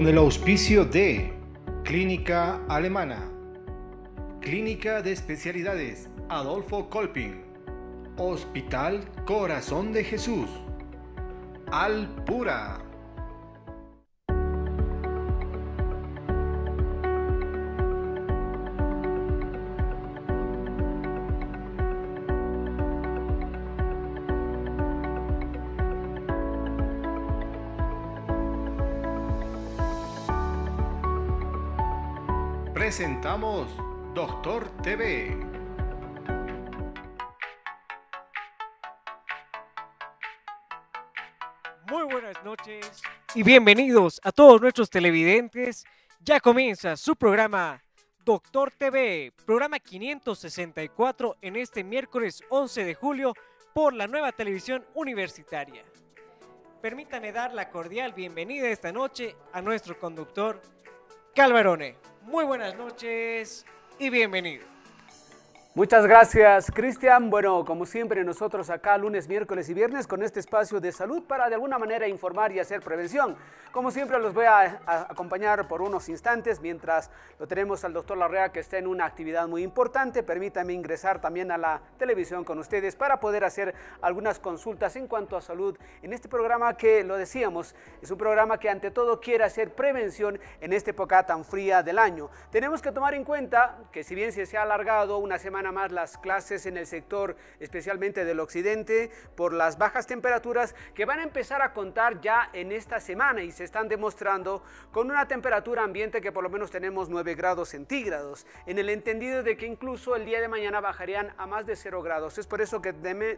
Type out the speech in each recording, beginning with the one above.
Con el auspicio de Clínica Alemana, Clínica de Especialidades Adolfo Kolping, Hospital Corazón de Jesús, Alpura. Presentamos Doctor TV. Muy buenas noches y bienvenidos a todos nuestros televidentes. Ya comienza su programa Doctor TV, programa 564 en este miércoles 11 de julio por la nueva televisión universitaria. Permítame dar la cordial bienvenida esta noche a nuestro conductor Calvarone. Muy buenas noches y bienvenido. Muchas gracias, Cristian. Bueno, como siempre, nosotros acá lunes, miércoles y viernes con este espacio de salud para de alguna manera informar y hacer prevención. Como siempre, los voy a, a acompañar por unos instantes mientras lo tenemos al doctor Larrea que está en una actividad muy importante. Permítame ingresar también a la televisión con ustedes para poder hacer algunas consultas en cuanto a salud en este programa que, lo decíamos, es un programa que ante todo quiere hacer prevención en esta época tan fría del año. Tenemos que tomar en cuenta que si bien se ha alargado una semana más las clases en el sector, especialmente del occidente, por las bajas temperaturas que van a empezar a contar ya en esta semana y se están demostrando con una temperatura ambiente que por lo menos tenemos 9 grados centígrados, en el entendido de que incluso el día de mañana bajarían a más de 0 grados. Es por eso que,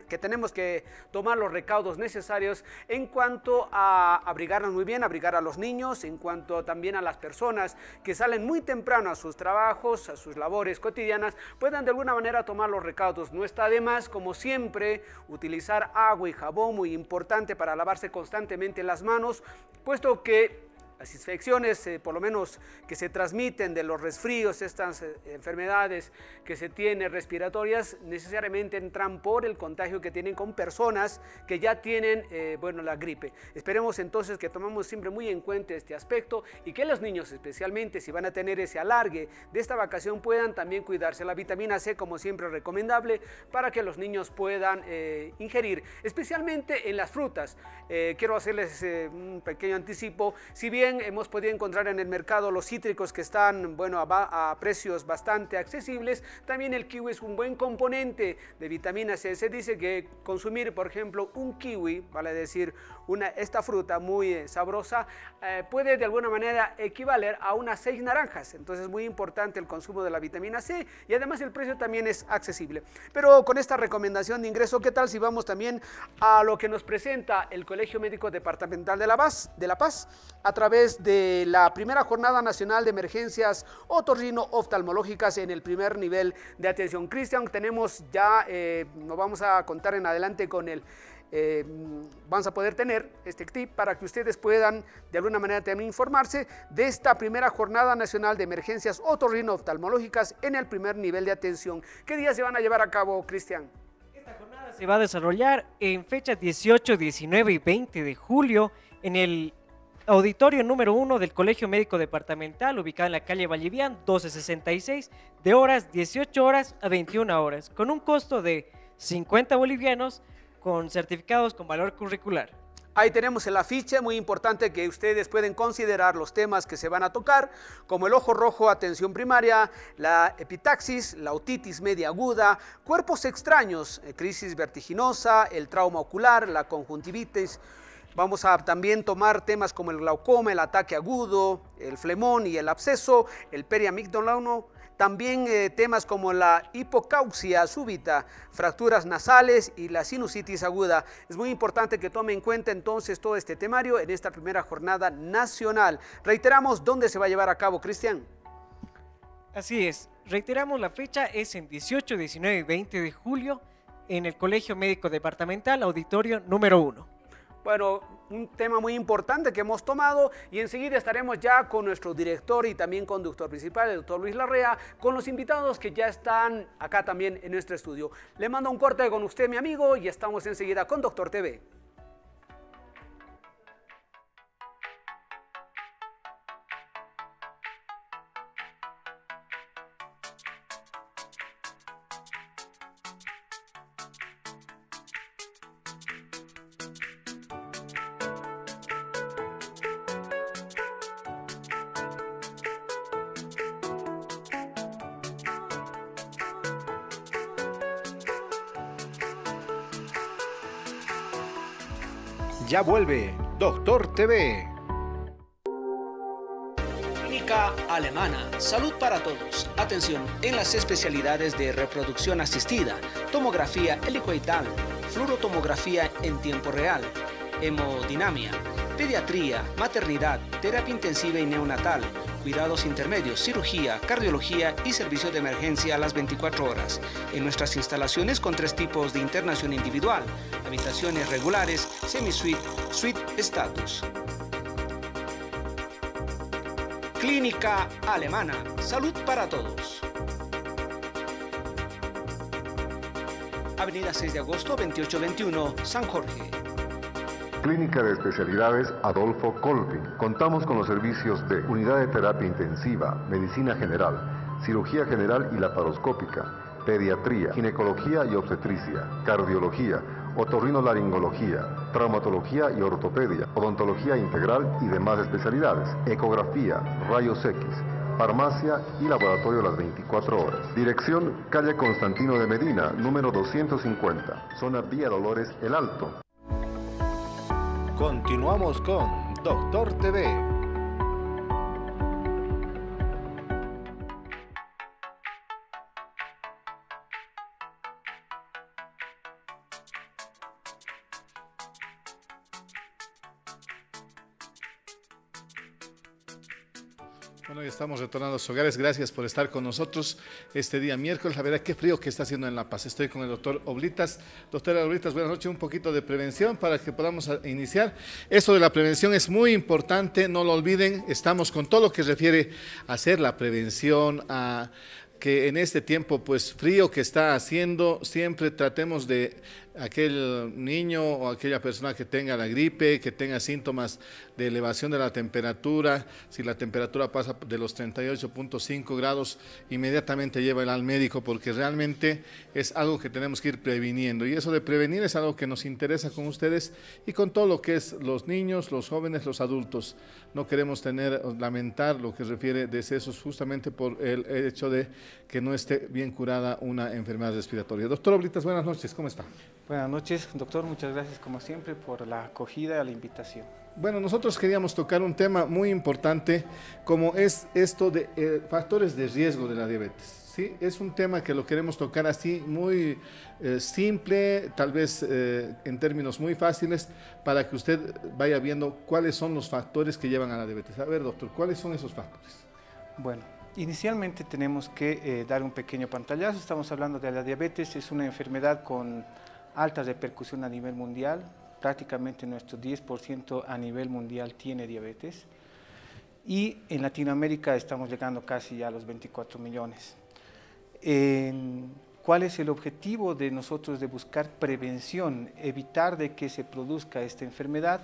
que tenemos que tomar los recaudos necesarios en cuanto a abrigarnos muy bien, abrigar a los niños, en cuanto también a las personas que salen muy temprano a sus trabajos, a sus labores cotidianas, puedan de alguna manera tomar los recaudos. No está de más, como siempre, utilizar agua y jabón, muy importante para lavarse constantemente las manos, puesto que las infecciones, eh, por lo menos que se transmiten de los resfríos, estas eh, enfermedades que se tienen respiratorias, necesariamente entran por el contagio que tienen con personas que ya tienen, eh, bueno, la gripe. Esperemos entonces que tomemos siempre muy en cuenta este aspecto y que los niños, especialmente si van a tener ese alargue de esta vacación, puedan también cuidarse. La vitamina C, como siempre, recomendable para que los niños puedan ingerir, especialmente en las frutas. quiero hacerles un pequeño anticipo. Si bien hemos podido encontrar en el mercado los cítricos que están bueno, a, precios bastante accesibles. También el kiwi es un buen componente de vitamina C. Se dice que consumir, por ejemplo, un kiwi, vale decir, una, esta fruta muy eh, sabrosa, eh, puede de alguna manera equivaler a unas seis naranjas. Entonces es muy importante el consumo de la vitamina C y además el precio también es accesible. Pero con esta recomendación de ingreso, ¿qué tal si vamos también a lo que nos presenta el Colegio Médico Departamental de La Paz, de la Paz a través de la primera Jornada Nacional de Emergencias Otorrino Oftalmológicas en el primer nivel de atención? Cristian, tenemos ya, eh, nos vamos a contar en adelante con el eh, vamos a poder tener este tip para que ustedes puedan de alguna manera también informarse de esta primera jornada nacional de emergencias otorrino-oftalmológicas en el primer nivel de atención. ¿Qué días se van a llevar a cabo, Cristian? Esta jornada se va a desarrollar en fechas 18, 19 y 20 de julio en el auditorio número 1 del Colegio Médico Departamental, ubicado en la calle Vallivian, 1266, de horas 18 horas a 21 horas, con un costo de 50 bolivianos con certificados con valor curricular. Ahí tenemos el afiche, muy importante que ustedes pueden considerar los temas que se van a tocar, como el ojo rojo, atención primaria, la epitaxis, la otitis media aguda, cuerpos extraños, eh, crisis vertiginosa, el trauma ocular, la conjuntivitis. Vamos a también tomar temas como el glaucoma, el ataque agudo, el flemón y el absceso, el periamigdalano, también eh, temas como la hipocausia súbita, fracturas nasales y la sinusitis aguda. Es muy importante que tome en cuenta entonces todo este temario en esta primera jornada nacional. Reiteramos dónde se va a llevar a cabo, Cristian. Así es, reiteramos la fecha, es en 18, 19 y 20 de julio en el Colegio Médico Departamental, auditorio número 1. Bueno, un tema muy importante que hemos tomado y enseguida estaremos ya con nuestro director y también conductor principal, el doctor Luis Larrea, con los invitados que ya están acá también en nuestro estudio. Le mando un corte con usted, mi amigo, y estamos enseguida con Doctor TV. Vuelve Doctor TV. Clínica Alemana. Salud para todos. Atención en las especialidades de reproducción asistida, tomografía helicoidal, fluorotomografía en tiempo real, hemodinamia, pediatría, maternidad, terapia intensiva y neonatal, cuidados intermedios, cirugía, cardiología y servicio de emergencia a las 24 horas. En nuestras instalaciones con tres tipos de internación individual, habitaciones regulares, semi-suite, suite status. Clínica Alemana. Salud para todos. Avenida 6 de agosto 2821, San Jorge. Clínica de Especialidades Adolfo Colvin. Contamos con los servicios de unidad de terapia intensiva, medicina general, cirugía general y laparoscópica, pediatría, ginecología y obstetricia, cardiología, otorrinolaringología, traumatología y ortopedia, odontología integral y demás especialidades, ecografía, rayos X, farmacia y laboratorio las 24 horas. Dirección calle Constantino de Medina, número 250, zona Vía Dolores El Alto. Continuamos con Doctor TV. Bueno, ya estamos retornando a los hogares. Gracias por estar con nosotros este día miércoles. La verdad, qué frío que está haciendo en La Paz. Estoy con el doctor Oblitas. Doctor Oblitas, buenas noches. Un poquito de prevención para que podamos iniciar. Esto de la prevención es muy importante, no lo olviden. Estamos con todo lo que refiere a hacer la prevención, a que en este tiempo pues frío que está haciendo, siempre tratemos de aquel niño o aquella persona que tenga la gripe, que tenga síntomas de elevación de la temperatura, si la temperatura pasa de los 38.5 grados, inmediatamente lleva al médico porque realmente es algo que tenemos que ir previniendo. Y eso de prevenir es algo que nos interesa con ustedes y con todo lo que es los niños, los jóvenes, los adultos. No queremos tener, lamentar lo que refiere decesos justamente por el hecho de que no esté bien curada una enfermedad respiratoria. Doctor Oblitas, buenas noches, ¿cómo está? Buenas noches, doctor. Muchas gracias, como siempre, por la acogida y la invitación. Bueno, nosotros queríamos tocar un tema muy importante, como es esto de eh, factores de riesgo de la diabetes. ¿sí? Es un tema que lo queremos tocar así, muy eh, simple, tal vez eh, en términos muy fáciles, para que usted vaya viendo cuáles son los factores que llevan a la diabetes. A ver, doctor, ¿cuáles son esos factores? Bueno, inicialmente tenemos que dar un pequeño pantallazo. Estamos hablando de la diabetes, es una enfermedad con alta repercusión a nivel mundial, prácticamente nuestro 10% a nivel mundial tiene diabetes y en Latinoamérica estamos llegando casi a los 24 millones. ¿Cuál es el objetivo de nosotros de buscar prevención, evitar de que se produzca esta enfermedad?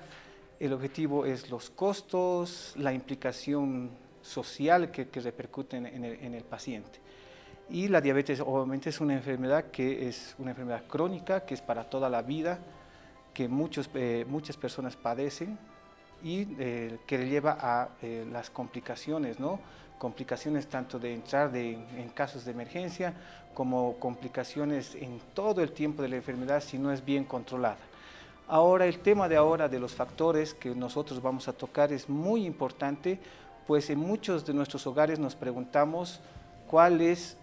El objetivo es los costos, la implicación social que, que repercuten en el, en el paciente. Y la diabetes obviamente es una enfermedad que es una enfermedad crónica, que es para toda la vida, que muchos, eh, muchas personas padecen y eh, que le lleva a eh, las complicaciones, ¿no? Complicaciones tanto de entrar de, en casos de emergencia como complicaciones en todo el tiempo de la enfermedad si no es bien controlada. Ahora el tema de ahora de los factores que nosotros vamos a tocar es muy importante, pues en muchos de nuestros hogares nos preguntamos cuál es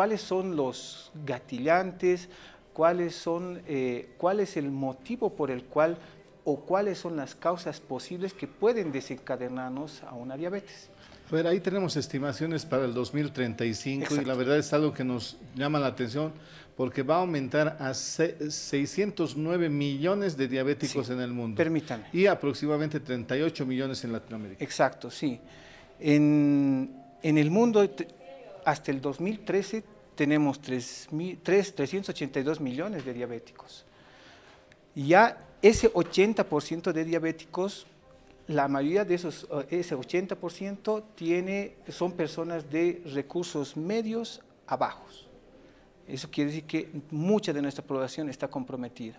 cuáles son los gatillantes, cuáles son, eh, cuál es el motivo por el cual o cuáles son las causas posibles que pueden desencadenarnos a una diabetes. A ver, ahí tenemos estimaciones para el 2035 y la verdad es algo que nos llama la atención porque va a aumentar a 609 millones de diabéticos en el mundo. Permítame. Y aproximadamente 38 millones en Latinoamérica. Exacto, sí. En, en el mundo hasta el 2013 tenemos 3, 382 millones de diabéticos. Y ya ese 80% de diabéticos, la mayoría de esos, eh, ese 80% tiene, son personas de recursos medios a bajos. Eso quiere decir que mucha de nuestra población está comprometida.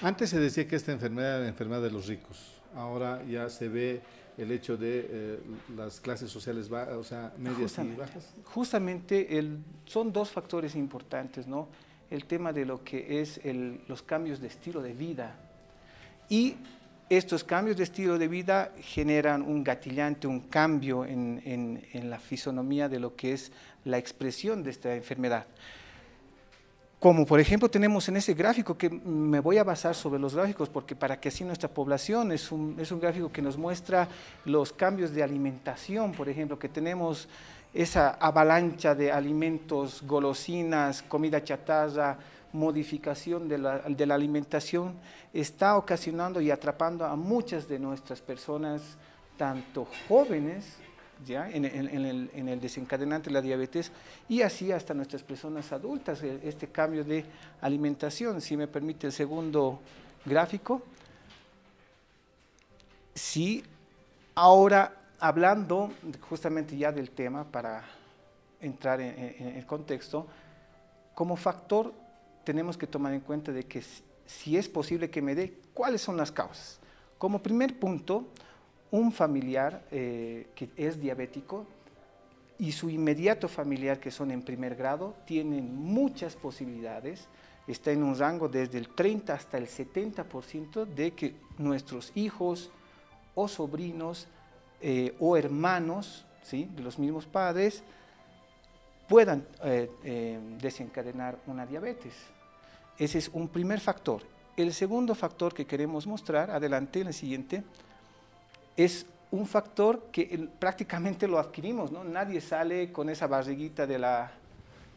Antes se decía que esta enfermedad era la enfermedad de los ricos. Ahora ya se ve el hecho de eh, las clases sociales bajas, o sea, medias y bajas? Justamente el, son dos factores importantes, ¿no? El tema de lo que es el, los cambios de estilo de vida y estos cambios de estilo de vida generan un gatillante, un cambio en, la fisonomía de lo que es la expresión de esta enfermedad. Como por ejemplo tenemos en ese gráfico, que me voy a basar sobre los gráficos, porque para que así nuestra población es un, es un gráfico que nos muestra los cambios de alimentación, por ejemplo, que tenemos esa avalancha de alimentos, golosinas, comida chatarra, modificación de la, de la, alimentación está ocasionando y atrapando a muchas de nuestras personas, tanto jóvenes, ¿ya? En, el, en, el, desencadenante de la diabetes, y así hasta nuestras personas adultas, e, este cambio de alimentación. Si me permite el segundo gráfico. Sí, ahora hablando justamente ya del tema, para entrar en el contexto, como factor tenemos que tomar en cuenta de que si es posible que me dé, ¿cuáles son las causas? Como primer punto, un familiar eh, que es diabético y su inmediato familiar que son en primer grado tienen muchas posibilidades, está en un rango desde el 30 hasta el 70% de que nuestros hijos o sobrinos eh, o hermanos ¿sí? de los mismos padres puedan eh, desencadenar una diabetes. Ese es un primer factor. El segundo factor que queremos mostrar, adelante en el siguiente, es un factor que prácticamente lo adquirimos, ¿no? Nadie sale con esa barriguita de la,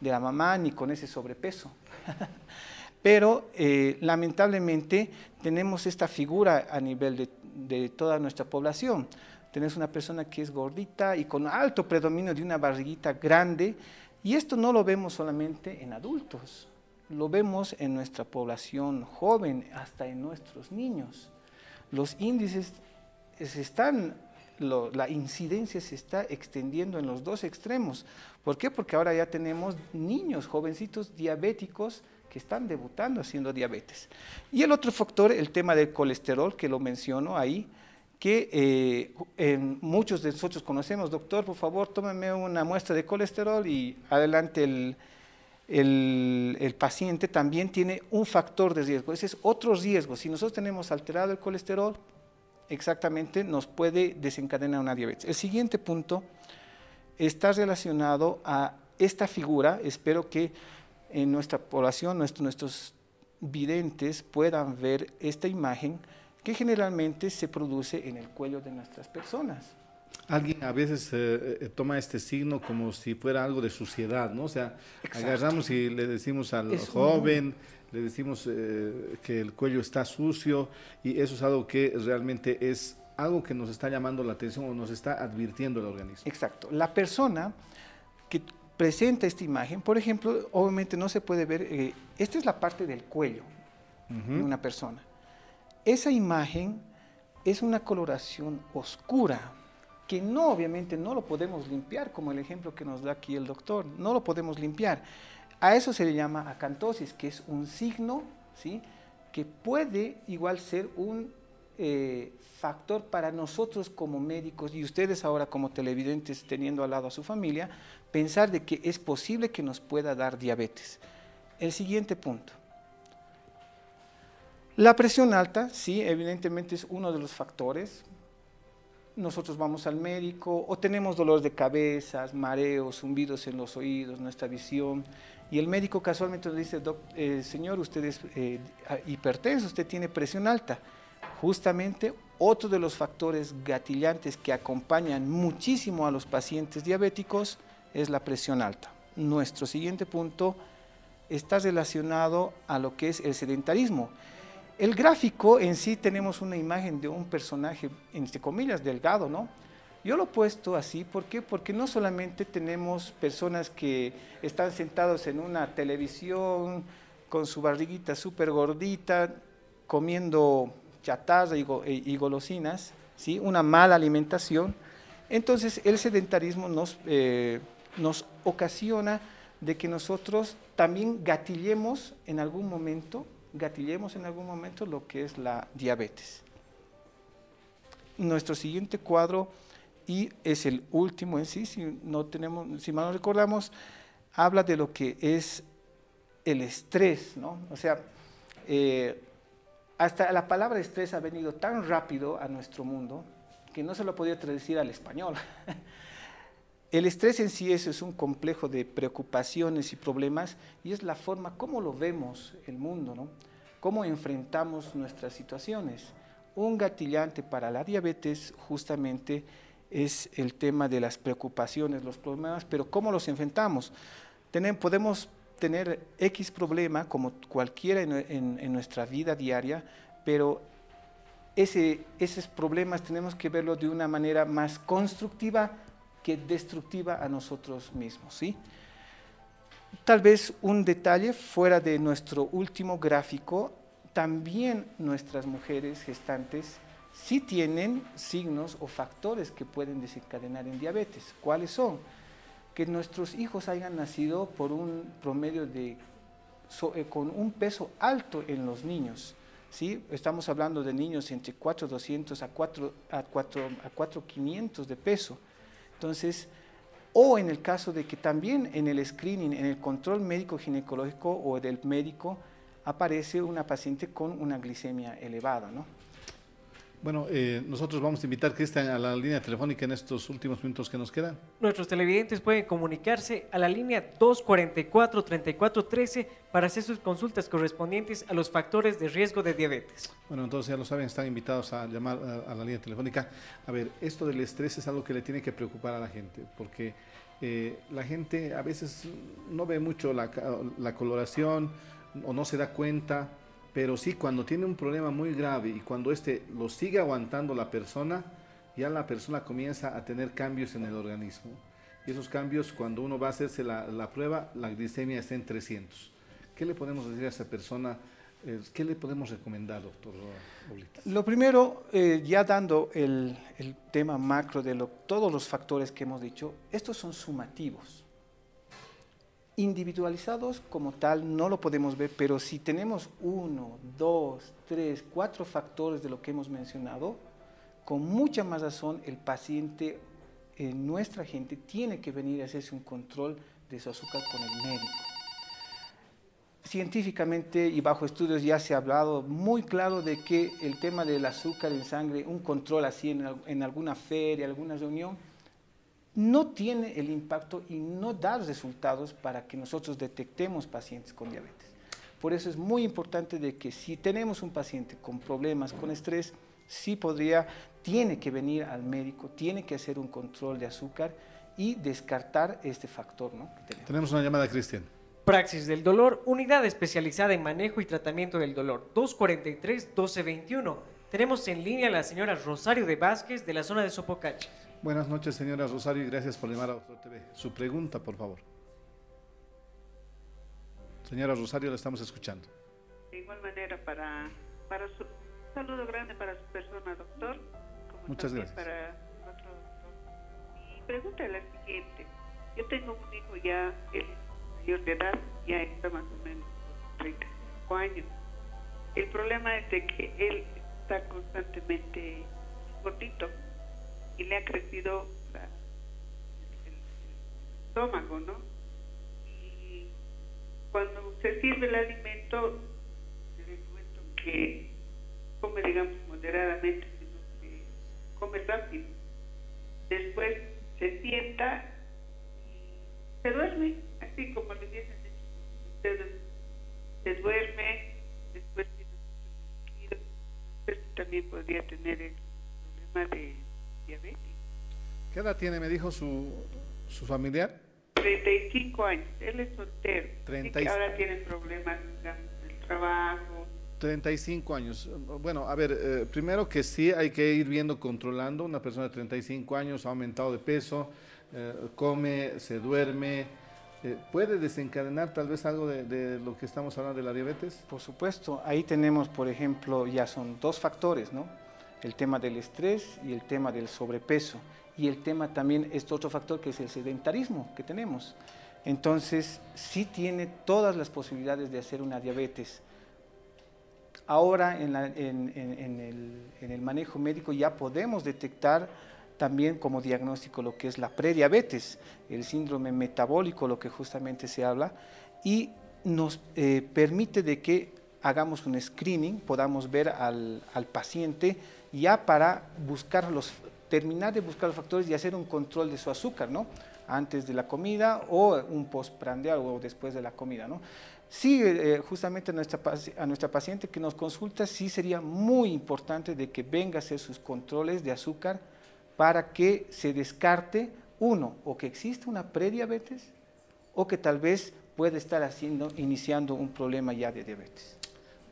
de la mamá ni con ese sobrepeso. Pero eh, lamentablemente tenemos esta figura a nivel de, de toda nuestra población. Tenemos una persona que es gordita y con alto predominio de una barriguita grande, y esto no lo vemos solamente en adultos, lo vemos en nuestra población joven, hasta en nuestros niños. Los índices se están, la incidencia se está extendiendo en los dos extremos. ¿Por qué? Porque ahora ya tenemos niños, jovencitos diabéticos que están debutando haciendo diabetes. Y el otro factor, el tema del colesterol, que lo menciono ahí, que eh, muchos de nosotros conocemos, doctor, por favor, tómeme una muestra de colesterol y adelante el, el, paciente también tiene un factor de riesgo. Ese es otro riesgo. Si nosotros tenemos alterado el colesterol, exactamente nos puede desencadenar una diabetes. El siguiente punto está relacionado a esta figura. Espero que en nuestra población, nuestros videntes puedan ver esta imagen que generalmente se produce en el cuello de nuestras personas. Alguien a veces eh, eh, toma este signo como si fuera algo de suciedad, ¿no? O sea, agarramos y le decimos al joven, le decimos eh, que el cuello está sucio y eso es algo que realmente es algo que nos está llamando la atención o nos está advirtiendo el organismo. Exacto. La persona que presenta esta imagen, por ejemplo, obviamente no se puede ver, esta es la parte del cuello de una persona. Esa imagen es una coloración oscura, que no, obviamente, no lo podemos limpiar, como el ejemplo que nos da aquí el doctor, no lo podemos limpiar. A eso se le llama acantosis, que es un signo, ¿sí? que puede igual ser un eh, factor para nosotros como médicos y ustedes ahora como televidentes teniendo al lado a su familia, pensar de que es posible que nos pueda dar diabetes. El siguiente punto. La presión alta, sí, evidentemente es uno de los factores, nosotros vamos al médico o tenemos dolores de cabeza, mareos, zumbidos en los oídos, nuestra visión, y el médico casualmente nos dice, eh, señor, usted es eh, hipertenso, usted tiene presión alta. Justamente otro de los factores gatillantes que acompañan muchísimo a los pacientes diabéticos es la presión alta. Nuestro siguiente punto está relacionado a lo que es el sedentarismo. El gráfico en sí tenemos una imagen de un personaje, entre comillas, delgado, ¿no? Yo lo he puesto así, ¿por qué? Porque no solamente tenemos personas que están sentados en una televisión con su barriguita súper gordita, comiendo chatarra y, golosinas, ¿sí? una mala alimentación. Entonces el sedentarismo nos, eh, nos ocasiona de que nosotros también gatillemos en algún momento gatillemos en algún momento lo que es la diabetes. Nuestro siguiente cuadro, y es el último en sí, si, no tenemos, si mal no recordamos, habla de lo que es el estrés, ¿no? O sea, eh, hasta la palabra estrés ha venido tan rápido a nuestro mundo que no se lo podía traducir al español. El estrés en sí es, es un complejo de preocupaciones y problemas y es la forma como lo vemos el mundo, ¿no? cómo enfrentamos nuestras situaciones. Un gatillante para la diabetes justamente es el tema de las preocupaciones, los problemas, pero cómo los enfrentamos. Podemos tener X problema, como cualquiera en, nuestra vida diaria, pero ese, esos problemas tenemos que verlo de una manera más constructiva que destructiva a nosotros mismos. ¿sí? Tal vez un detalle fuera de nuestro último gráfico, también nuestras mujeres gestantes sí tienen signos o factores que pueden desencadenar en diabetes. ¿Cuáles son? que nuestros hijos hayan nacido por un promedio de, eh, con un peso alto en los niños. ¿sí? Estamos hablando de niños entre 4,200 a 4, a 4, a 4,500 de peso. Entonces, o en el caso de que también en el screening, en el control médico ginecológico o del médico, aparece una paciente con una glicemia elevada. ¿no? Bueno, eh, nosotros vamos a invitar, Cristian, a la línea telefónica en estos últimos minutos que nos quedan. Nuestros televidentes pueden comunicarse a la línea 244-3413 para hacer sus consultas correspondientes a los factores de riesgo de diabetes. Bueno, entonces ya lo saben, están invitados a llamar a, la línea telefónica. A ver, esto del estrés es algo que le tiene que preocupar a la gente, porque eh, la gente a veces no ve mucho la, la coloración o no se da cuenta pero sí, cuando tiene un problema muy grave y cuando este lo sigue aguantando la persona, ya la persona comienza a tener cambios en el organismo. Y esos cambios, cuando uno va a hacerse la, prueba, la glicemia está en 300. ¿Qué le podemos decir a esa persona? Eh, ¿Qué le podemos recomendar, doctor Lo primero, eh, ya dando el, el, tema macro de lo, todos los factores que hemos dicho, estos son sumativos individualizados como tal no lo podemos ver, pero si tenemos uno, dos, tres, cuatro factores de lo que hemos mencionado, con mucha más razón el paciente, eh, nuestra gente, tiene que venir a hacerse un control de su azúcar con el médico. Científicamente y bajo estudios ya se ha hablado muy claro de que el tema del azúcar en sangre, un control así en, en alguna feria, alguna reunión, no tiene el impacto y no da resultados para que nosotros detectemos pacientes con diabetes. Por eso es muy importante de que si tenemos un paciente con problemas, con estrés, sí podría, tiene que venir al médico, tiene que hacer un control de azúcar y descartar este factor. ¿no? tenemos. tenemos una llamada, Cristian. Praxis del dolor, unidad especializada en manejo y tratamiento del dolor, 243-1221. Tenemos en línea a la señora Rosario de Vázquez de la zona de Sopocache. Buenas noches, señora Rosario, y gracias por llamar a Doctor TV. Su pregunta, por favor. Señora Rosario, la estamos escuchando. De igual manera, para, para su un saludo grande para su persona, doctor. Muchas gracias. Para otro doctor. Mi pregunta es la siguiente. Yo tengo un hijo ya, él mayor de edad, ya está más o menos 35 años. El problema es de que él está constantemente gordito y le ha crecido el, estómago, ¿no? Y cuando se sirve el alimento, le cuento que come, digamos, moderadamente, sino que come rápido. Después se sienta y se duerme, así como le dicen ustedes, se duerme, después tiene también podría tener el problema de ¿Qué edad tiene, me dijo su, su familiar? 35 años, él es soltero. 30 ahora tiene problemas en el trabajo. 35 años. Bueno, a ver, eh, primero que sí hay que ir viendo, controlando. Una persona de 35 años ha aumentado de peso, eh, come, se duerme. Eh, ¿Puede desencadenar tal vez algo de, de, lo que estamos hablando de la diabetes? Por supuesto. Ahí tenemos, por ejemplo, ya son dos factores, ¿no? El tema del estrés y el tema del sobrepeso. Y el tema también, este otro factor que es el sedentarismo que tenemos. Entonces, sí tiene todas las posibilidades de hacer una diabetes. Ahora en, el, manejo médico ya podemos detectar también como diagnóstico lo que es la prediabetes, el síndrome metabólico, lo que justamente se habla, y nos eh, permite de que hagamos un screening, podamos ver al, al paciente ya para buscar los, terminar de buscar los factores y hacer un control de su azúcar, ¿no? Antes de la comida o un postprandial o después de la comida, ¿no? Sí, eh, justamente a nuestra, a nuestra paciente que nos consulta, sí sería muy importante de que venga a hacer sus controles de azúcar para que se descarte, uno, o que existe una prediabetes o que tal vez puede estar haciendo, iniciando un problema ya de diabetes.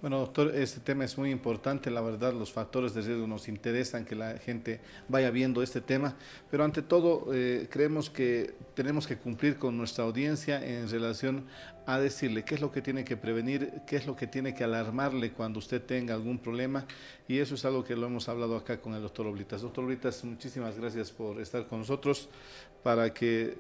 Bueno, doctor, este tema es muy importante, la verdad, los factores de riesgo nos interesan que la gente vaya viendo este tema, pero ante todo eh, creemos que tenemos que cumplir con nuestra audiencia en relación a decirle qué es lo que tiene que prevenir, qué es lo que tiene que alarmarle cuando usted tenga algún problema, y eso es algo que lo hemos hablado acá con el doctor Oblitas. Doctor Oblitas, muchísimas gracias por estar con nosotros para que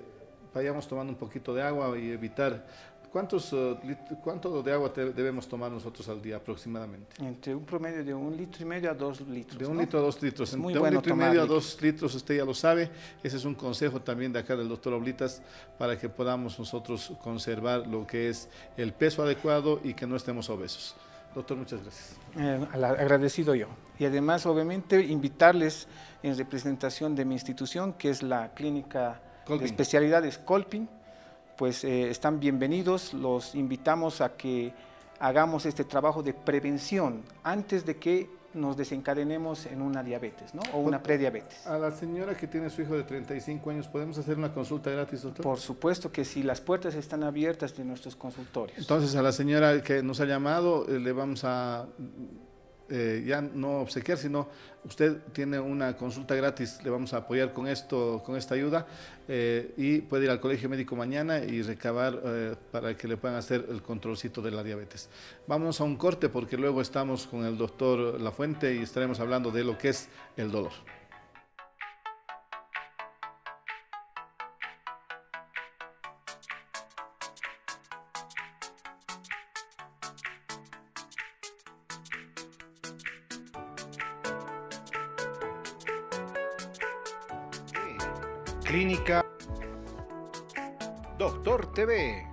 vayamos tomando un poquito de agua y evitar ¿Cuántos, uh, ¿Cuánto de agua debemos tomar nosotros al día aproximadamente? Entre un promedio de un litro y medio a dos litros. De un litro a dos litros. de un litro y medio a dos litros, usted ya lo sabe. Ese es un consejo también de acá del doctor Oblitas para que podamos nosotros conservar lo que es el peso adecuado y que no estemos obesos. Doctor, muchas gracias. Eh, agradecido yo. Y además, obviamente, invitarles en representación de mi institución, que es la Clínica de Especialidades Colpin, pues eh, están bienvenidos, los invitamos a que hagamos este trabajo de prevención antes de que nos desencadenemos en una diabetes, ¿no? O una prediabetes. A la señora que tiene su hijo de 35 años, ¿podemos hacer una consulta gratis, doctor? Por supuesto que sí, las puertas están abiertas de nuestros consultorios. Entonces, a la señora que nos ha llamado, eh, le vamos a eh, ya no obsequiar, sino usted tiene una consulta gratis, le vamos a apoyar con esto, con esta ayuda eh, y puede ir al colegio médico mañana y recabar eh, para que le puedan hacer el controlcito de la diabetes. Vamos a un corte porque luego estamos con el doctor Lafuente y estaremos hablando de lo que es el dolor. TV.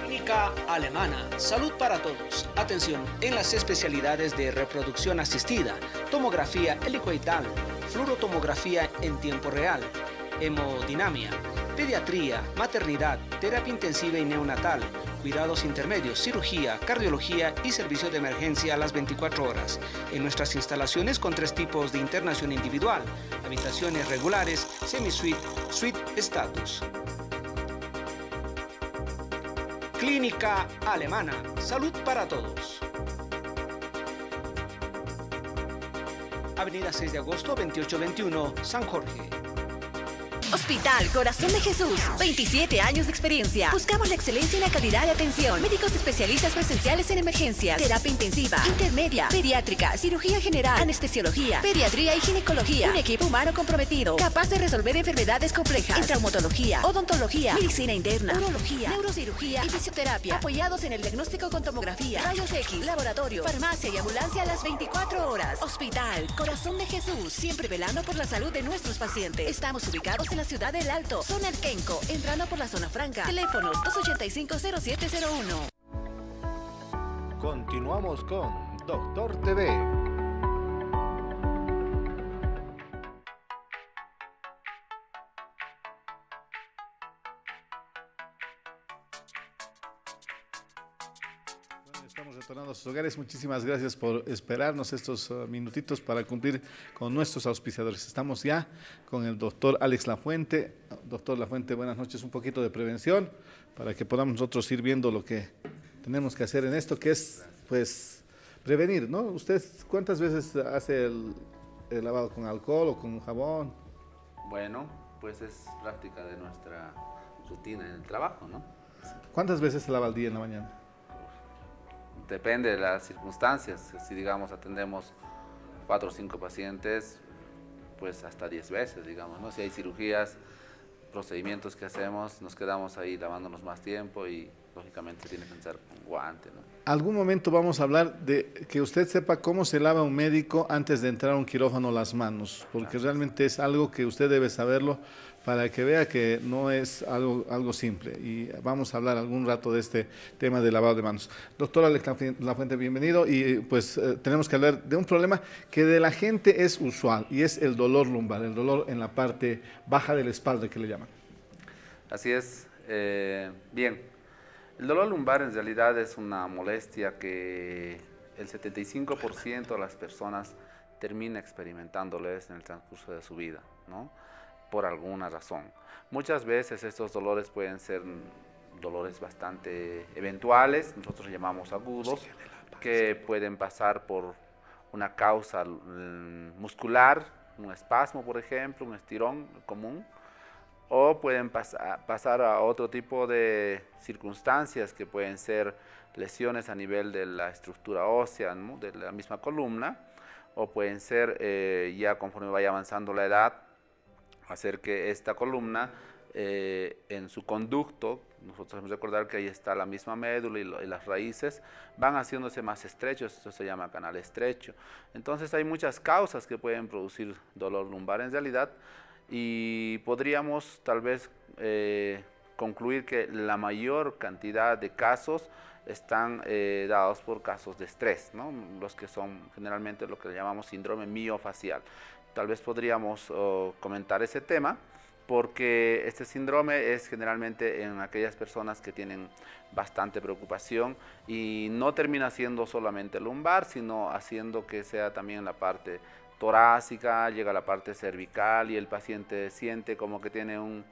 Clínica Alemana. Salud para todos. Atención en las especialidades de reproducción asistida, tomografía helicoidal, fluorotomografía en tiempo real, hemodinamia, pediatría, maternidad, terapia intensiva y neonatal cuidados intermedios, cirugía, cardiología y servicio de emergencia a las 24 horas. En nuestras instalaciones con tres tipos de internación individual, habitaciones regulares, semi-suite, suite status. Clínica Alemana. Salud para todos. Avenida 6 de agosto 2821, San Jorge. Hospital Corazón de Jesús. 27 años de experiencia. Buscamos la excelencia y la calidad de atención. Médicos especialistas presenciales en emergencias. Terapia intensiva, intermedia, pediátrica, cirugía general, anestesiología, pediatría y ginecología. Un equipo humano comprometido, capaz de resolver enfermedades complejas. En traumatología, odontología, medicina interna, urología, neurocirugía y fisioterapia. Apoyados en el diagnóstico con tomografía, rayos X, laboratorio, farmacia y ambulancia a las 24 horas. Hospital Corazón de Jesús. Siempre velando por la salud de nuestros pacientes. Estamos ubicados en la ciudad del Alto, zona El Quenco, entrando por la zona franca. Teléfono 285-0701. Continuamos con Doctor TV. Retornando a sus hogares. Muchísimas gracias por esperarnos estos uh, minutitos para cumplir con nuestros auspiciadores. Estamos ya con el doctor Alex Lafuente. Doctor Lafuente, buenas noches. Un poquito de prevención para que podamos nosotros ir viendo lo que tenemos que hacer en esto, que es, pues, prevenir, ¿no? ¿Usted cuántas veces hace el, el lavado con alcohol o con jabón? Bueno, pues es práctica de nuestra rutina en el trabajo, ¿no? ¿Cuántas veces se lava al día en la mañana? Depende de las circunstancias. Si, digamos, atendemos cuatro o cinco pacientes, pues hasta diez veces, digamos, ¿no? Si hay cirugías, procedimientos que hacemos, nos quedamos ahí lavándonos más tiempo y lógicamente tiene que ser con guante. ¿no? Algún momento vamos a hablar de que usted sepa cómo se lava un médico antes de entrar a un quirófano las manos, porque realmente es algo que usted debe saberlo para que vea que no es algo, algo simple. Y vamos a hablar algún rato de este tema de lavado de manos. Doctora La Fuente, bienvenido. Y pues eh, tenemos que hablar de un problema que de la gente es usual y es el dolor lumbar, el dolor en la parte baja de la espalda que le llaman. Así es. Eh, bien, el dolor lumbar en realidad es una molestia que el 75% de las personas termina experimentándoles en el transcurso de su vida, ¿no? Por alguna razón. Muchas veces estos dolores pueden ser dolores bastante eventuales, nosotros llamamos agudos, que pueden pasar por una causa mm, muscular, un espasmo, por ejemplo, un estirón común, o pueden pasar a otro tipo de circunstancias que pueden ser lesiones a nivel de la estructura ósea de la misma columna o pueden ser eh, ya conforme vaya avanzando la edad hacer que esta columna eh, en su conducto, nosotros debemos recordar que ahí está la misma médula y, las raíces, van haciéndose más estrechos, eso se llama canal estrecho. Entonces hay muchas causas que pueden producir dolor lumbar en realidad, y podríamos tal vez eh, concluir que la mayor cantidad de casos están eh, dados por casos de estrés, ¿no? los que son generalmente lo que llamamos síndrome miofacial. Tal vez podríamos comentar ese tema porque este síndrome es generalmente en aquellas personas que tienen bastante preocupación y no termina siendo solamente lumbar, sino haciendo que sea también la parte torácica, llega a la parte cervical y el paciente siente como que tiene un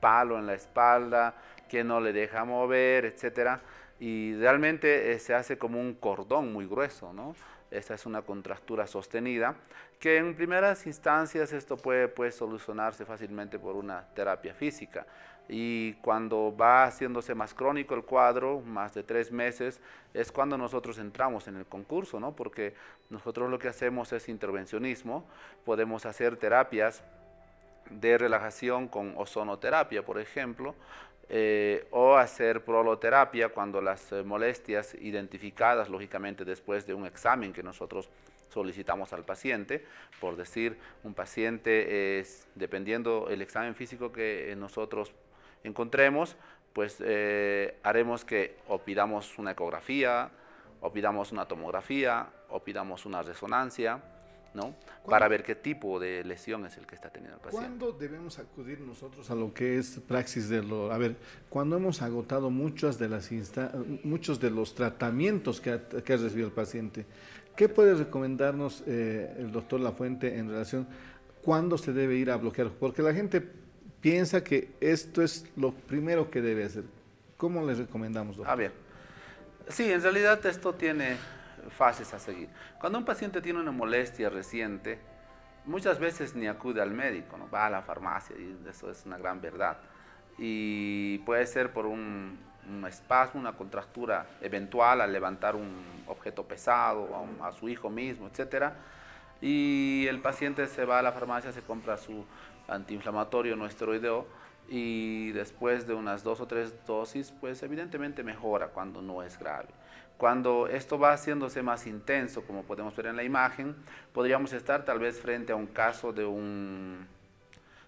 palo en la espalda que no le deja mover, etcétera, y realmente eh, se hace como un cordón muy grueso, ¿no? Esta es una contractura sostenida, que en primeras instancias esto puede, puede solucionarse fácilmente por una terapia física y cuando va haciéndose más crónico el cuadro, más de tres meses, es cuando nosotros entramos en el concurso, ¿no? Porque nosotros lo que hacemos es intervencionismo, podemos hacer terapias de relajación con ozonoterapia, por ejemplo, eh, o hacer proloterapia cuando las eh, molestias identificadas, lógicamente después de un examen que nosotros solicitamos al paciente, por decir, un paciente es, dependiendo el examen físico que nosotros encontremos, pues eh, haremos que o pidamos una ecografía, o pidamos una tomografía, o pidamos una resonancia, ¿no? Para ver qué tipo de lesión es el que está teniendo el paciente. ¿Cuándo debemos acudir nosotros a lo que es praxis de lo, a ver, cuando hemos agotado muchas de las muchos de los tratamientos que ha, que ha, recibido el paciente, ¿qué puede recomendarnos eh, el doctor Lafuente en relación cuándo se debe ir a bloquear? Porque la gente piensa que esto es lo primero que debe hacer. ¿Cómo les recomendamos, doctor? A ver, sí, en realidad esto tiene fases a seguir. Cuando un paciente tiene una molestia reciente, muchas veces ni acude al médico, ¿no? va a la farmacia y eso es una gran verdad. Y puede ser por un, espasmo, una contractura eventual al levantar un objeto pesado a, a su hijo mismo, etc. Y el paciente se va a la farmacia, se compra su antiinflamatorio no esteroideo y después de unas dos o tres dosis, pues evidentemente mejora cuando no es grave. Cuando esto va haciéndose más intenso, como podemos ver en la imagen, podríamos estar tal vez frente a un caso de un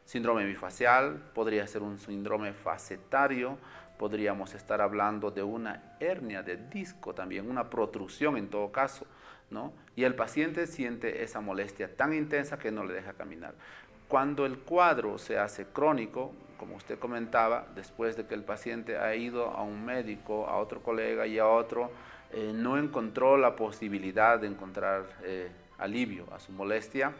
síndrome bifacial, podría ser un síndrome facetario, podríamos estar hablando de una hernia de disco también, una protrusión en todo caso, ¿no? Y el paciente siente esa molestia tan intensa que no le deja caminar. Cuando el cuadro se hace crónico, como usted comentaba, después de que el paciente ha ido a un médico, a otro colega y a otro, eh, no encontró la posibilidad de encontrar eh, alivio a su molestia,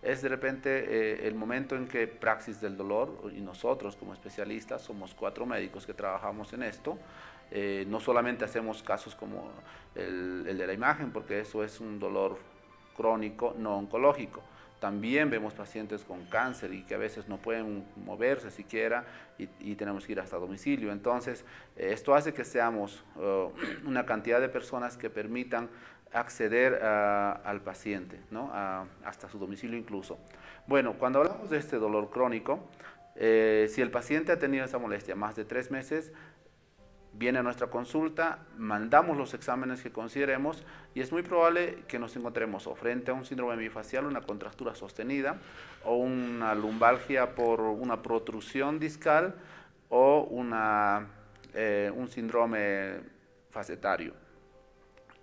es de repente eh, el momento en que Praxis del Dolor, y nosotros como especialistas, somos cuatro médicos que trabajamos en esto, no solamente hacemos casos como el, el de la imagen, porque eso es un dolor crónico no oncológico, también vemos pacientes con cáncer y que a veces no pueden moverse siquiera y, tenemos que ir hasta domicilio. Entonces, eh, esto hace que seamos uh, una cantidad de personas que permitan acceder al paciente, ¿no? hasta su domicilio incluso. Bueno, cuando hablamos de este dolor crónico, eh, si el paciente ha tenido esa molestia más de tres meses, viene a nuestra consulta, mandamos los exámenes que consideremos y es muy probable que nos encontremos o frente a un síndrome miofascial, una contractura sostenida, o una lumbalgia por una protrusión discal o eh, un síndrome facetario.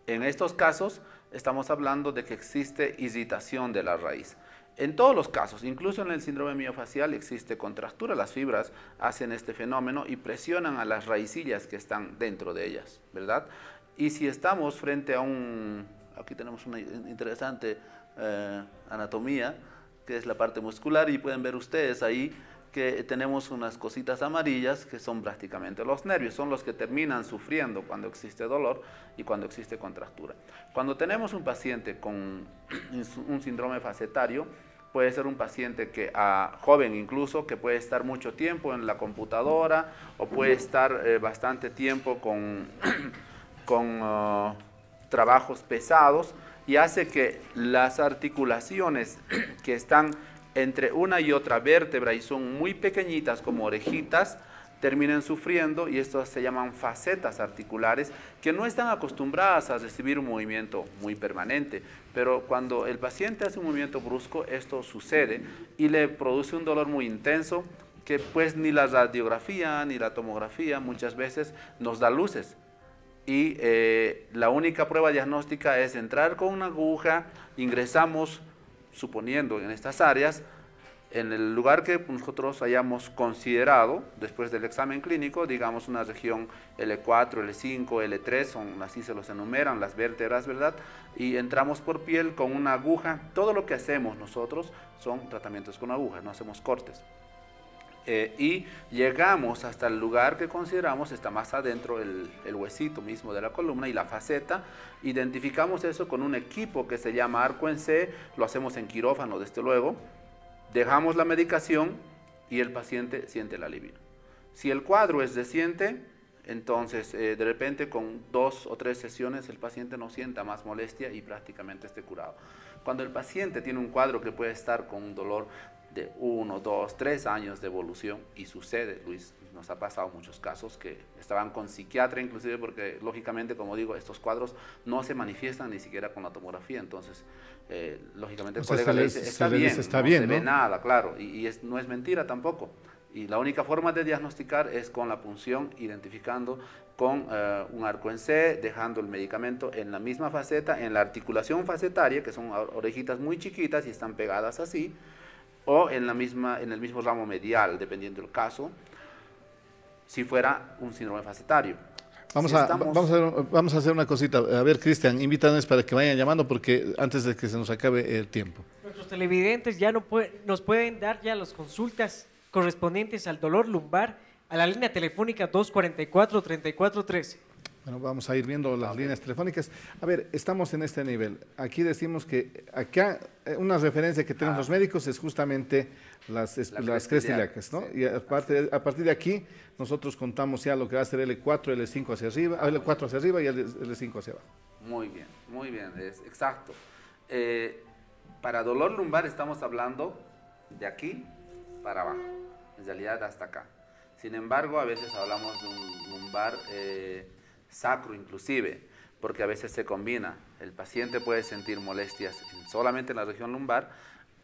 En estos casos estamos hablando de que existe irritación de la raíz. En todos los casos, incluso en el síndrome miofacial, existe contractura. Las fibras hacen este fenómeno y presionan a las raicillas que están dentro de ellas, ¿verdad? Y si estamos frente a un... Aquí tenemos una interesante eh, anatomía, que es la parte muscular, y pueden ver ustedes ahí que tenemos unas cositas amarillas que son prácticamente los nervios, son los que terminan sufriendo cuando existe dolor y cuando existe contractura. Cuando tenemos un paciente con un síndrome facetario, puede ser un paciente que a joven incluso que puede estar mucho tiempo en la computadora o puede estar eh, bastante tiempo con, con uh, trabajos pesados y hace que las articulaciones que están entre una y otra vértebra y son muy pequeñitas como orejitas terminen sufriendo y estas se llaman facetas articulares que no están acostumbradas a recibir un movimiento muy permanente, pero cuando el paciente hace un movimiento brusco esto sucede y le produce un dolor muy intenso que pues ni la radiografía ni la tomografía muchas veces nos da luces. Y eh, la única prueba diagnóstica es entrar con una aguja, ingresamos suponiendo en estas áreas, en el lugar que nosotros hayamos considerado después del examen clínico, digamos una región L4, L5, L3, son, así se los enumeran las vértebras, ¿verdad? Y entramos por piel con una aguja. Todo lo que hacemos nosotros son tratamientos con aguja, no hacemos cortes. Eh, y llegamos hasta el lugar que consideramos está más adentro el, el, huesito mismo de la columna y la faceta. Identificamos eso con un equipo que se llama arco en C, lo hacemos en quirófano desde luego Dejamos la medicación y el paciente siente el alivio. Si el cuadro es reciente, entonces eh, de repente con dos o tres sesiones el paciente no sienta más molestia y prácticamente esté curado. Cuando el paciente tiene un cuadro que puede estar con un dolor de uno, dos, tres años de evolución y sucede, Luis, nos ha pasado muchos casos que estaban con psiquiatra inclusive porque lógicamente como digo estos cuadros no se manifiestan ni siquiera con la tomografía. Entonces eh, lógicamente el colega le dice, está bien, está bien, se ve nada, claro, y, no es mentira tampoco. Y la única forma de diagnosticar es con la punción, identificando con eh, un arco en C, dejando el medicamento en la misma faceta, en la articulación facetaria, que son orejitas muy chiquitas y están pegadas así, o en, la misma, en el mismo ramo medial, dependiendo del caso, si fuera un síndrome facetario. Vamos, a, vamos, a, vamos a hacer una cosita. A ver, Cristian, invítanos para que vayan llamando porque antes de que se nos acabe el tiempo. Nuestros televidentes ya no nos pueden dar ya las consultas correspondientes al dolor lumbar a la línea telefónica 244-3413. Bueno, vamos a ir viendo las líneas telefónicas. A ver, estamos en este nivel. Aquí decimos que acá eh, una referencia que tenemos ah. los médicos es justamente las, las, ¿no? Y a partir, a partir de aquí nosotros contamos ya lo que va a ser L4, L5 hacia arriba, L4 hacia arriba y L5 hacia abajo. Muy bien, muy bien, es exacto. Eh, para dolor lumbar estamos hablando de aquí para abajo, en realidad hasta acá. Sin embargo, a veces hablamos de un lumbar eh, sacro inclusive, porque a veces se combina. El paciente puede sentir molestias solamente en la región lumbar,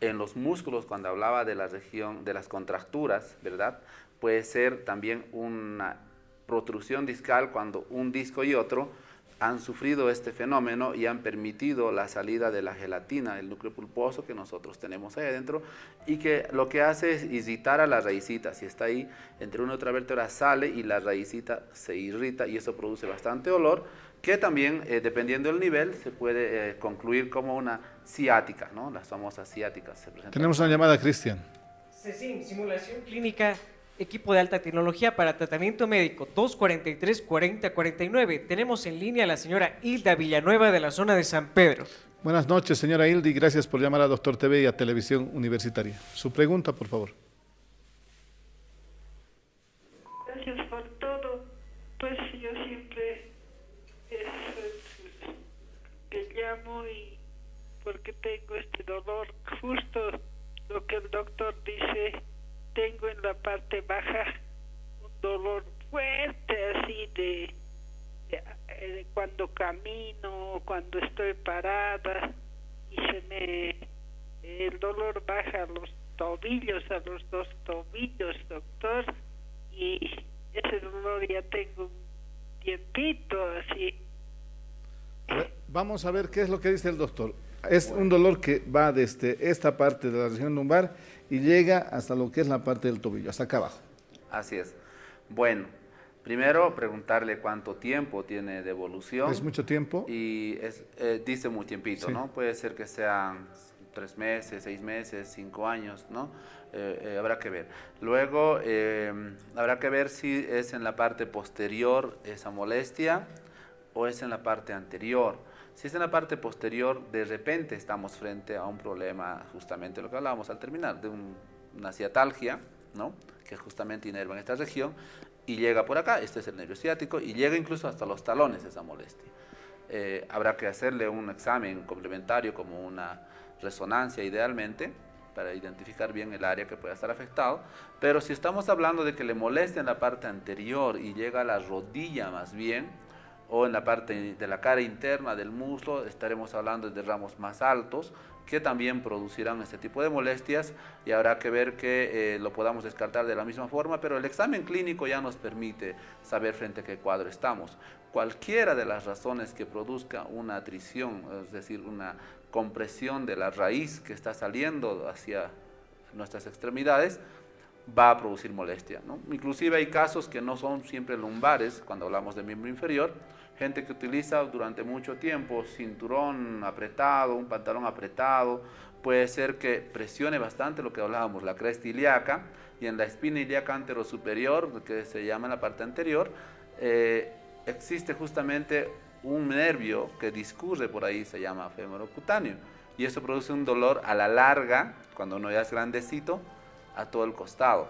en los músculos, cuando hablaba de la región de las contracturas, ¿verdad? Puede ser también una protrusión discal cuando un disco y otro han sufrido este fenómeno y han permitido la salida de la gelatina, el núcleo pulposo que nosotros tenemos ahí adentro y que lo que hace es irritar a la raicita. Si está ahí entre una y otra vértebra sale y la raicita se irrita y eso produce bastante olor que también eh, dependiendo del nivel se puede eh, concluir como una ciática, ¿no? las famosas ciáticas. Tenemos una llamada, Cristian. CECIM, simulación clínica equipo de alta tecnología para tratamiento médico 243-4049. Tenemos en línea a la señora Hilda Villanueva de la zona de San Pedro. Buenas noches, señora Hilda, y gracias por llamar a Doctor TV y a Televisión Universitaria. Su pregunta, por favor. Gracias por todo. Pues yo siempre es, que llamo y porque tengo este dolor, justo lo que el doctor dice tengo en la parte baja un dolor fuerte, así de, de, cuando camino, cuando estoy parada y se me el dolor baja a los tobillos, a los dos tobillos, doctor, y ese dolor ya tengo un tiempito así. vamos a ver qué es lo que dice el doctor. Es un dolor que va desde esta parte de la región lumbar y llega hasta lo que es la parte del tobillo, hasta acá abajo. Así es. Bueno, primero preguntarle cuánto tiempo tiene de evolución. ¿Es mucho tiempo? Y es, eh, dice muy tiempito, ¿no? Puede ser que sean tres meses, seis meses, cinco años, ¿no? Eh, eh, habrá que ver. Luego, habrá que ver si es en la parte posterior esa molestia o es en la parte anterior. Si es en la parte posterior, de repente estamos frente a un problema, justamente lo que hablábamos al terminar, de una ciatalgia, ¿no? que justamente inerva en esta región, y llega por acá, este es el nervio ciático, y llega incluso hasta los talones esa molestia. Eh, habrá que hacerle un examen complementario como una resonancia idealmente, para identificar bien el área que pueda estar afectado, pero si estamos hablando de que le molesta en la parte anterior y llega a la rodilla más bien, o en la parte de la cara interna del muslo, estaremos hablando de ramos más altos, que también producirán este tipo de molestias y habrá que ver que eh, lo podamos descartar de la misma forma, pero el examen clínico ya nos permite saber frente a qué cuadro estamos. Cualquiera de las razones que produzca una atrición, es decir, una compresión de la raíz que está saliendo hacia nuestras extremidades, va a producir molestia. Inclusive hay casos que no son siempre lumbares, cuando hablamos de miembro inferior, gente que utiliza durante mucho tiempo cinturón apretado, un pantalón apretado, puede ser que presione bastante lo que hablábamos, la cresta ilíaca, y en la espina ilíaca anterosuperior, que se llama en la parte anterior, eh, existe justamente un nervio que discurre por ahí, se llama femorocutáneo, y eso produce un dolor a la larga, cuando uno ya es grandecito, a todo el costado.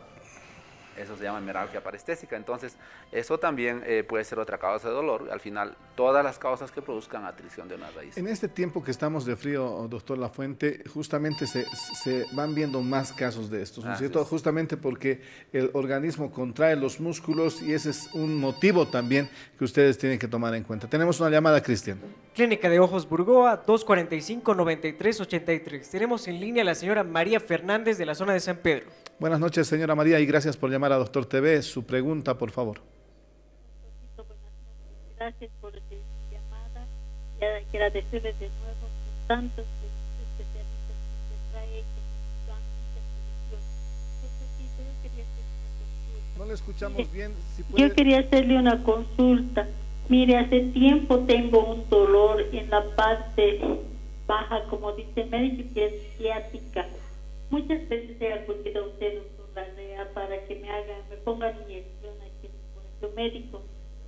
Eso se llama hemorragia parestésica. Entonces, eso también eh, puede ser otra causa de dolor. Al final, todas las causas que produzcan atrición de una raíz. En este tiempo que estamos de frío, doctor Lafuente, justamente se, se van viendo más casos de estos, ¿no es cierto? Justamente porque el organismo contrae los músculos y ese es un motivo también que ustedes tienen que tomar en cuenta. Tenemos una llamada, Cristian. Clínica de Ojos Burgoa, 245-9383. Tenemos en línea a la señora María Fernández de la zona de San Pedro. Buenas noches, señora María, y gracias por llamar a Doctor TV. Su pregunta, por favor. Gracias por la llamada. Ya quiero decirles de nuevo por tantos especialistas que trae que No le escuchamos bien. Si puede... Yo quería hacerle una consulta. Mire, hace tiempo tengo un dolor en la parte baja, como dice médico, que es ciática. Muchas veces he acudido a usted, doctor para que me haga, me ponga inyección aquí en el médico,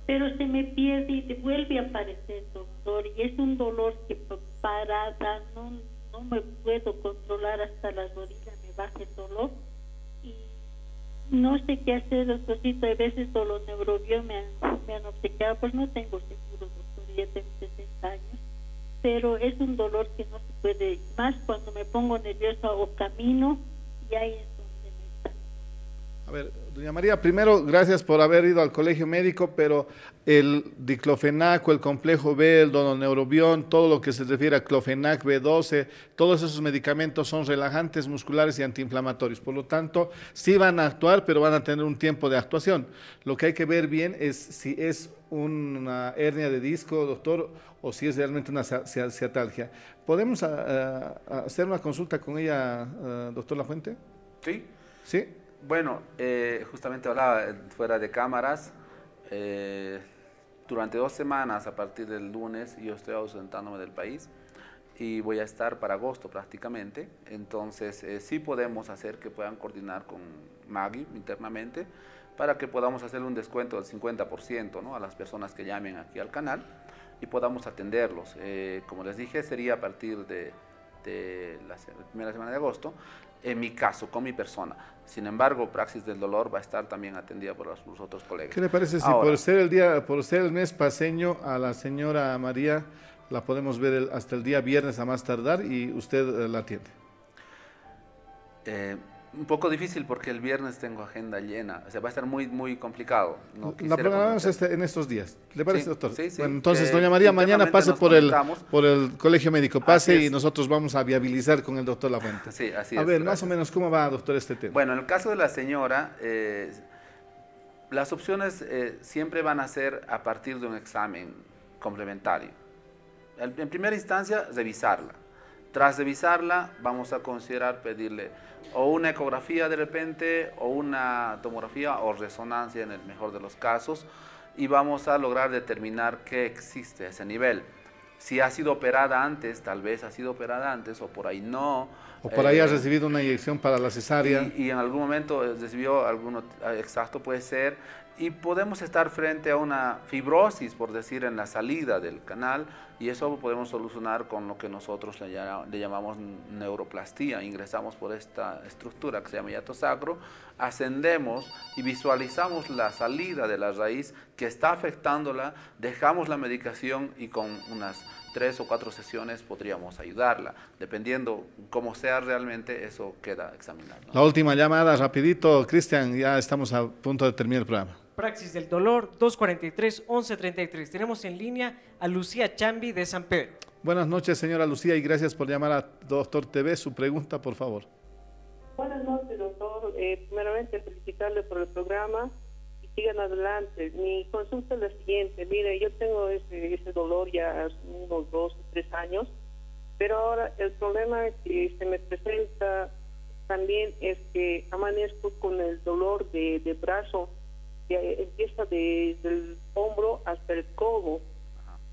pero se me pierde y vuelve a aparecer, doctor, y es un dolor que parada, no, no me puedo controlar hasta la rodilla, me baja el dolor, no sé qué hacer, doctorcito, a veces dolor neurobión me han, me han obsequiado, pues no tengo seguro, doctor, ya tengo 60 años pero es un dolor que no se puede, más cuando me pongo nerviosa o camino, y ahí es. A ver, doña María, primero, gracias por haber ido al colegio médico, pero el diclofenaco, el complejo B, el dononeurobión, todo lo que se refiere a clofenac B12, todos esos medicamentos son relajantes musculares y antiinflamatorios. Por lo tanto, sí van a actuar, pero van a tener un tiempo de actuación. Lo que hay que ver bien es si es una hernia de disco, doctor, o si es realmente una ciatalgia. ¿Podemos ah, ah, hacer una consulta con ella, ah, doctor Lafuente? Sí. ¿Sí? Bueno, eh, justamente hablaba fuera de cámaras. Eh, durante dos semanas, a partir del lunes, yo estoy ausentándome del país y voy a estar para agosto prácticamente. Entonces, eh, sí podemos hacer que puedan coordinar con Maggie internamente para que podamos hacer un descuento del 50% ¿no? a las personas que llamen aquí al canal y podamos atenderlos. Eh, como les dije, sería a partir de, la primera semana de agosto, en mi caso, con mi persona. Sin embargo, Praxis del Dolor va a estar también atendida por los, otros colegas. ¿Qué le parece si por ser el día, por ser el mes paseño a la señora María la podemos ver hasta el día viernes a más tardar y usted eh, la atiende? Eh, Un poco difícil porque el viernes tengo agenda llena, o sea, va a estar muy, muy complicado. No la programamos este- en estos días. ¿Le parece, Sí, doctor? sí, sí. Bueno, entonces, Eh, doña María, mañana pase por el, por el colegio médico, pase y nosotros vamos a viabilizar con el doctor Lafuente. Sí, así a es, ver, más o menos, ¿cómo va, doctor, este tema? Bueno, en el caso de la señora, eh, las opciones eh, siempre van a ser a partir de un examen complementario. En primera instancia, revisarla. Tras revisarla, vamos a considerar pedirle o una ecografía de repente, o una tomografía o resonancia en el mejor de los casos, y vamos a lograr determinar qué existe a ese nivel. Si ha sido operada antes, tal vez ha sido operada antes, o por ahí no. o por ahí ha eh, recibido una inyección para la cesárea. y, y en algún momento eh, recibió alguno eh, exacto puede ser y podemos estar frente a una fibrosis por decir en la salida del canal y eso podemos solucionar con lo que nosotros le llamamos neuroplastía ingresamos por esta estructura que se llama hiato sacro ascendemos y visualizamos la salida de la raíz que está afectándola dejamos la medicación y con unas tres o cuatro sesiones podríamos ayudarla. Dependiendo cómo sea realmente, eso queda examinado. ¿no? La última llamada, rapidito, Cristian, ya estamos a punto de terminar el programa. Praxis del Dolor 243-1133. Tenemos en línea a Lucía Chambi de San Pedro. Buenas noches, señora Lucía, y gracias por llamar a Doctor TV. Su pregunta, por favor. Buenas noches, doctor. Eh, primeramente, felicitarle por el programa y sigan adelante. Mi consulta es la siguiente. Mire, yo tengo ese, ese dolor ya hace unos dos o tres años, pero ahora el problema que se me presenta también es que amanezco con el dolor de, de brazo que empieza desde el hombro hasta el codo.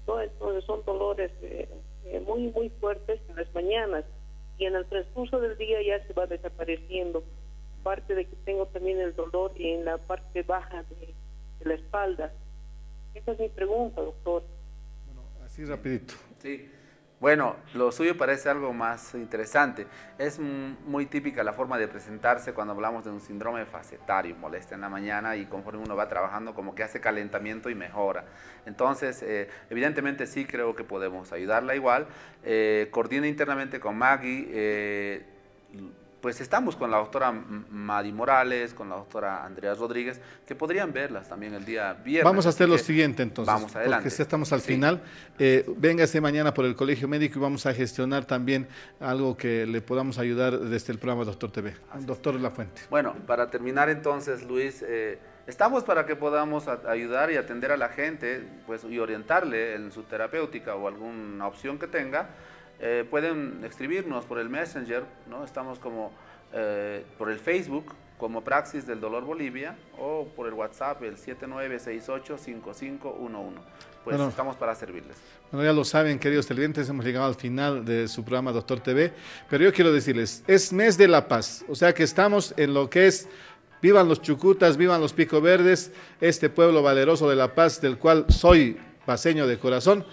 ¿no? Entonces son dolores eh, eh, muy, muy fuertes en las mañanas y en el transcurso del día ya se va desapareciendo. Aparte de que tengo también el dolor en la parte baja de, de la espalda. Esa es mi pregunta, doctor. Así rapidito. Sí. Bueno, lo suyo parece algo más interesante. Es muy típica la forma de presentarse cuando hablamos de un síndrome facetario, molesta en la mañana y conforme uno va trabajando como que hace calentamiento y mejora. Entonces, eh, evidentemente sí creo que podemos ayudarla igual. Eh, coordina internamente con Maggie. eh, pues estamos con la doctora Madi Morales, con la doctora Andrea Rodríguez, que podrían verlas también el día viernes. Vamos a hacer lo siguiente entonces, Vamos adelante. porque ya estamos al Sí. final. Eh, véngase mañana por el Colegio Médico y vamos a gestionar también algo que le podamos ayudar desde el programa Doctor TV. Doctor La Fuente. Bueno, para terminar entonces, Luis, eh, estamos para que podamos ayudar y atender a la gente pues, y orientarle en su terapéutica o alguna opción que tenga. Eh, pueden escribirnos por el Messenger, ¿no? estamos como eh, por el Facebook como Praxis del Dolor Bolivia o por el WhatsApp el 79685511. Pues Bueno. estamos para servirles. Bueno, ya lo saben, queridos televidentes, hemos llegado al final de su programa Doctor TV, pero yo quiero decirles, es mes de la paz, o sea que estamos en lo que es, vivan los chucutas, vivan los pico verdes, este pueblo valeroso de la paz, del cual soy paseño de corazón,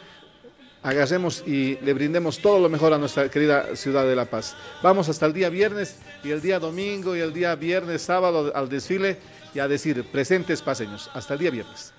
agarremos y le brindemos todo lo mejor a nuestra querida ciudad de La Paz. Vamos hasta el día viernes y el día domingo y el día viernes, sábado al desfile y a decir presentes paseños. Hasta el día viernes.